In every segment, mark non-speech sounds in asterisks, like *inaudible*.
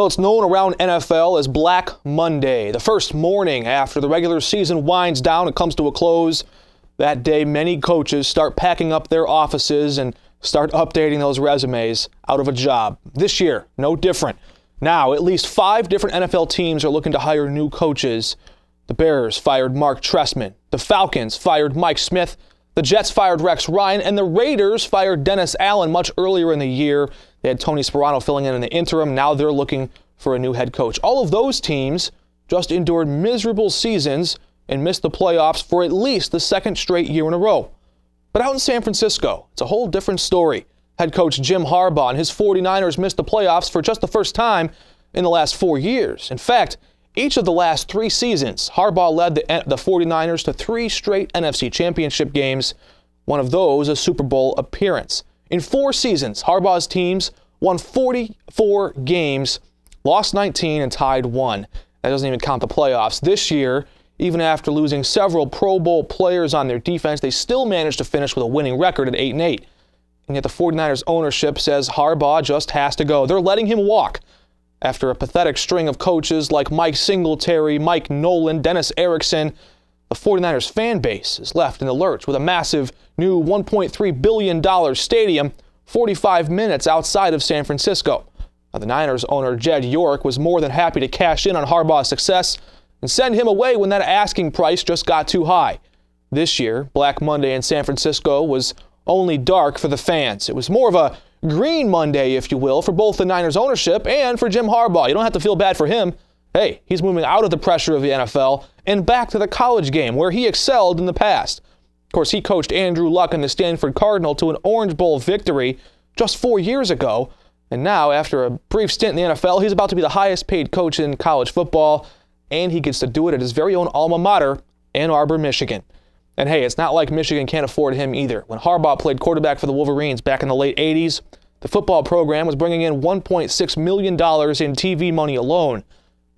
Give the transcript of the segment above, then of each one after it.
Well, it's known around NFL as Black Monday, the first morning after the regular season winds down and comes to a close. That day, many coaches start packing up their offices and start updating those resumes out of a job. This year, no different. Now, at least five different NFL teams are looking to hire new coaches. The Bears fired Mark Trestman. The Falcons fired Mike Smith. The Jets fired Rex Ryan. And the Raiders fired Dennis Allen much earlier in the year. They had Tony Sparano filling in in the interim. Now they're looking for a new head coach. All of those teams just endured miserable seasons and missed the playoffs for at least the second straight year in a row. But out in San Francisco, it's a whole different story. Head coach Jim Harbaugh and his 49ers missed the playoffs for just the first time in the last four years. In fact, each of the last three seasons, Harbaugh led the, the 49ers to three straight NFC championship games, one of those a Super Bowl appearance. In four seasons, Harbaugh's teams won 44 games, lost 19, and tied one. That doesn't even count the playoffs. This year, even after losing several Pro Bowl players on their defense, they still managed to finish with a winning record at 8 and 8. And yet the 49ers ownership says Harbaugh just has to go. They're letting him walk after a pathetic string of coaches like Mike Singletary, Mike Nolan, Dennis Erickson the 49ers fan base is left in the lurch with a massive new $1.3 billion stadium 45 minutes outside of San Francisco. Now, the Niners owner Jed York was more than happy to cash in on Harbaugh's success and send him away when that asking price just got too high. This year, Black Monday in San Francisco was only dark for the fans. It was more of a green Monday, if you will, for both the Niners ownership and for Jim Harbaugh. You don't have to feel bad for him. Hey, he's moving out of the pressure of the NFL and back to the college game where he excelled in the past. Of course, he coached Andrew Luck and the Stanford Cardinal to an Orange Bowl victory just four years ago. And now, after a brief stint in the NFL, he's about to be the highest paid coach in college football, and he gets to do it at his very own alma mater, Ann Arbor, Michigan. And hey, it's not like Michigan can't afford him either. When Harbaugh played quarterback for the Wolverines back in the late 80s, the football program was bringing in $1.6 million in TV money alone.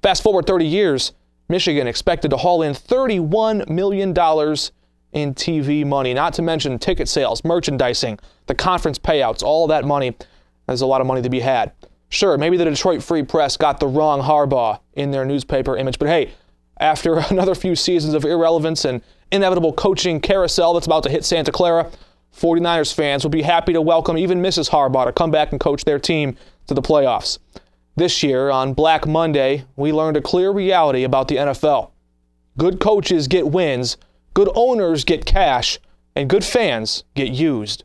Fast forward 30 years, Michigan expected to haul in $31 million in TV money, not to mention ticket sales, merchandising, the conference payouts, all that money. There's a lot of money to be had. Sure, maybe the Detroit Free Press got the wrong Harbaugh in their newspaper image, but hey, after *laughs* another few seasons of irrelevance and inevitable coaching carousel that's about to hit Santa Clara, 49ers fans will be happy to welcome even Mrs. Harbaugh to come back and coach their team to the playoffs. This year, on Black Monday, we learned a clear reality about the NFL. Good coaches get wins, good owners get cash, and good fans get used.